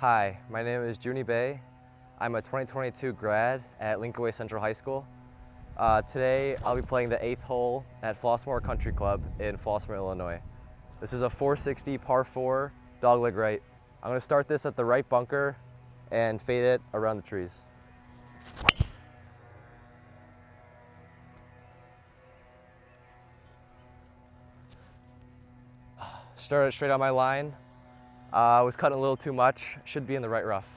Hi, my name is Juney Bai. I'm a 2022 grad at Lincoln-Way Central High School. Uh, today I'll be playing the eighth hole at Flossmoor Country Club in Flossmoor, Illinois. This is a 460 par 4 dogleg right. I'm going to start this at the right bunker and fade it around the trees. Started straight on my line. Uh, I was cutting a little too much, should be in the right rough.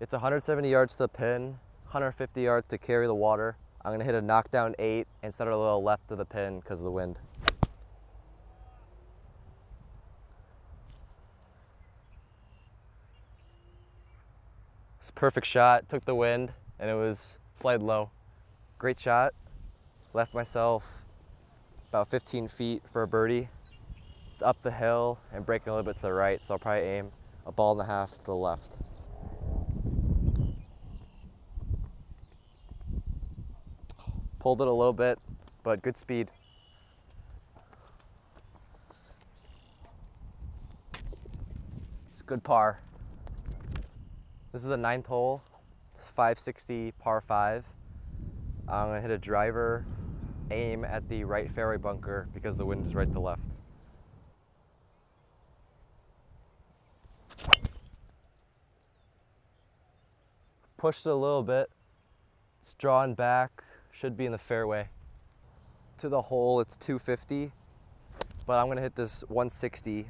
It's 170 yards to the pin, 150 yards to carry the water. I'm gonna hit a knockdown eight and set it a little left of the pin because of the wind. It's a perfect shot, took the wind and it was flight low. Great shot, left myself about 15 feet for a birdie. It's up the hill and breaking a little bit to the right, so I'll probably aim a ball and a half to the left. Pulled it a little bit, but good speed. It's a good par. This is the ninth hole. It's 560 par five. I'm gonna hit a driver, aim at the right fairway bunker because the wind is right to left. Pushed it a little bit. It's drawn back, should be in the fairway. To the hole, it's 250, but I'm gonna hit this 160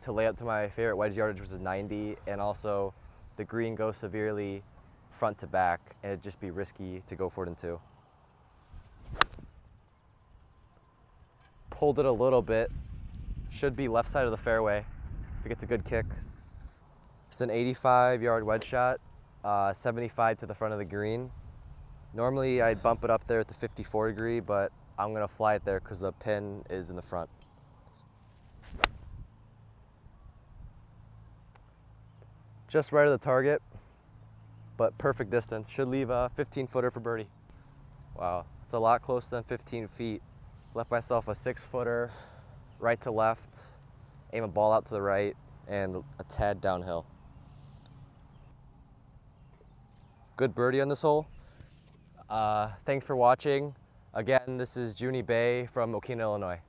to lay up to my favorite wedge yardage, which is 90, and also the green goes severely front to back, and it'd just be risky to go for it in two. Pulled it a little bit, should be left side of the fairway if it gets a good kick. It's an 85 yard wedge shot, uh, 75 to the front of the green. Normally I'd bump it up there at the 54 degree, but I'm gonna fly it there because the pin is in the front. Just right of the target, but perfect distance. Should leave a 15 footer for birdie. Wow, it's a lot closer than 15 feet. Left myself a six footer, right to left, aim a ball out to the right, and a tad downhill. Good birdie on this hole. Uh, thanks for watching. Again, this is Juney Bai from Mokena, Illinois.